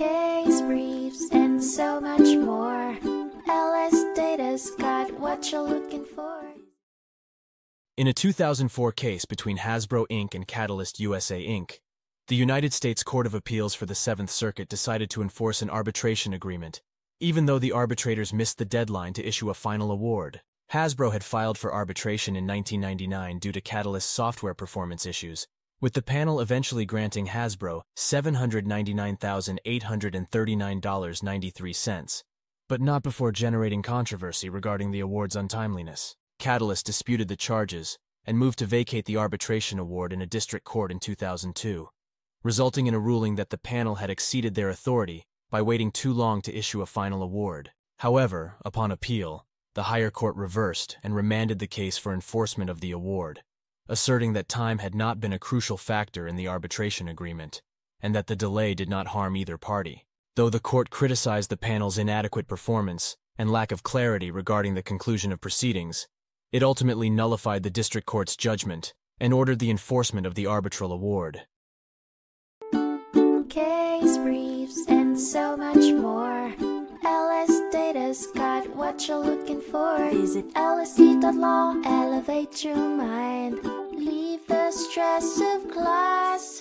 case briefs, and so much more. LS Data's got what you're looking for. In a 2004 case between Hasbro Inc. and Catalyst USA Inc., the United States Court of Appeals for the Seventh Circuit decided to enforce an arbitration agreement, even though the arbitrators missed the deadline to issue a final award. Hasbro had filed for arbitration in 1999 due to Catalyst's software performance issues, with the panel eventually granting Hasbro $799,839.93, but not before generating controversy regarding the award's untimeliness. Catalyst disputed the charges and moved to vacate the arbitration award in a district court in 2002, resulting in a ruling that the panel had exceeded their authority by waiting too long to issue a final award. However, upon appeal, the higher court reversed and remanded the case for enforcement of the award, asserting that time had not been a crucial factor in the arbitration agreement, and that the delay did not harm either party. Though the court criticized the panel's inadequate performance and lack of clarity regarding the conclusion of proceedings, it ultimately nullified the district court's judgment and ordered the enforcement of the arbitral award. Case briefs, and so much more. LS Data's got what you're looking for. Visit lsd.law, elevate your mind. Leave the stress of class.